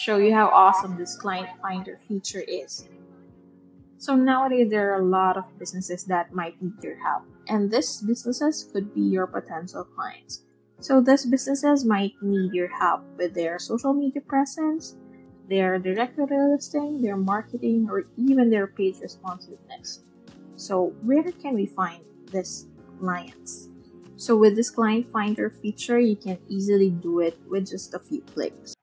show you how awesome this client finder feature is. So nowadays there are a lot of businesses that might need your help and these businesses could be your potential clients. So these businesses might need your help with their social media presence, their directory listing, their marketing, or even their page responsiveness. So where can we find these clients? So with this client finder feature, you can easily do it with just a few clicks.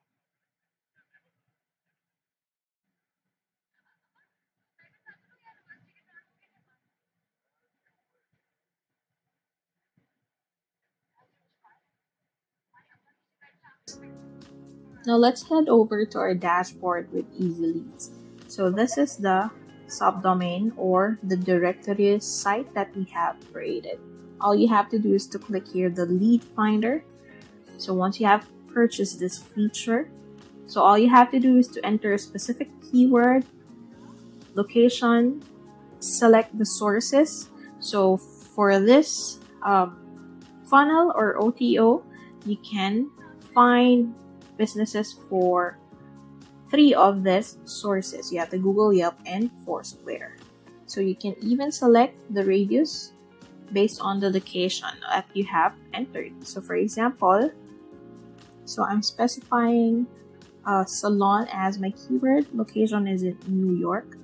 Now let's head over to our dashboard with EZDeals. So this is the subdomain or the directory site that we have created. All you have to do is to click here the lead finder. So once you have purchased this feature, so all you have to do is to enter a specific keyword, location, select the sources. So for this um, funnel or OTO, you can find businesses for three of these sources. You have the Google, Yelp, and Foursquare. So you can even select the radius based on the location that you have entered. So for example, so I'm specifying a salon as my keyword. Location is in New York.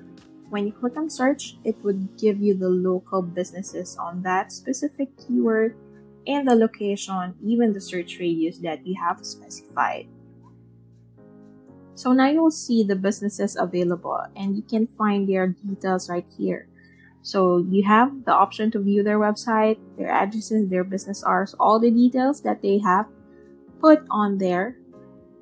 When you click on search, it would give you the local businesses on that specific keyword and the location, even the search radius that you have specified. So now you'll see the businesses available and you can find their details right here. So you have the option to view their website, their addresses, their business hours, all the details that they have put on their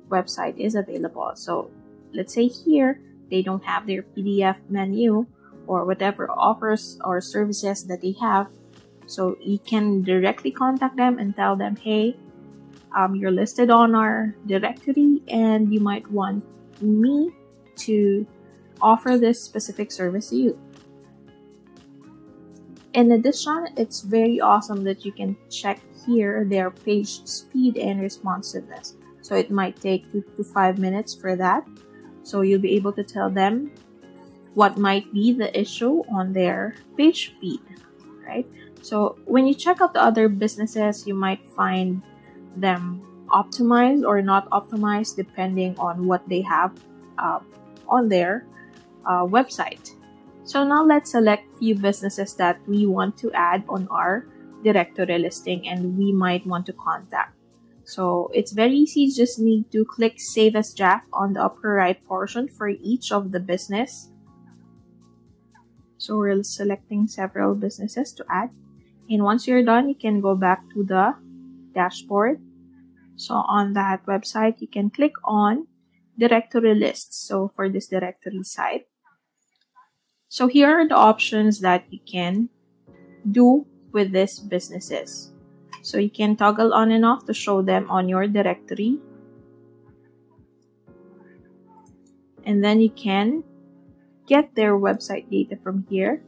website is available. So let's say here they don't have their PDF menu or whatever offers or services that they have. So you can directly contact them and tell them, hey, um, you're listed on our directory and you might want me to offer this specific service to you. In addition, it's very awesome that you can check here their page speed and responsiveness. So it might take two to five minutes for that. So you'll be able to tell them what might be the issue on their page speed, right? So when you check out the other businesses, you might find them optimized or not optimized depending on what they have uh, on their uh, website. So now let's select few businesses that we want to add on our directory listing and we might want to contact. So it's very easy, you just need to click save as draft on the upper right portion for each of the business. So we're selecting several businesses to add. And once you're done, you can go back to the dashboard. So on that website, you can click on directory lists. So for this directory site. So here are the options that you can do with these businesses. So you can toggle on and off to show them on your directory. And then you can get their website data from here.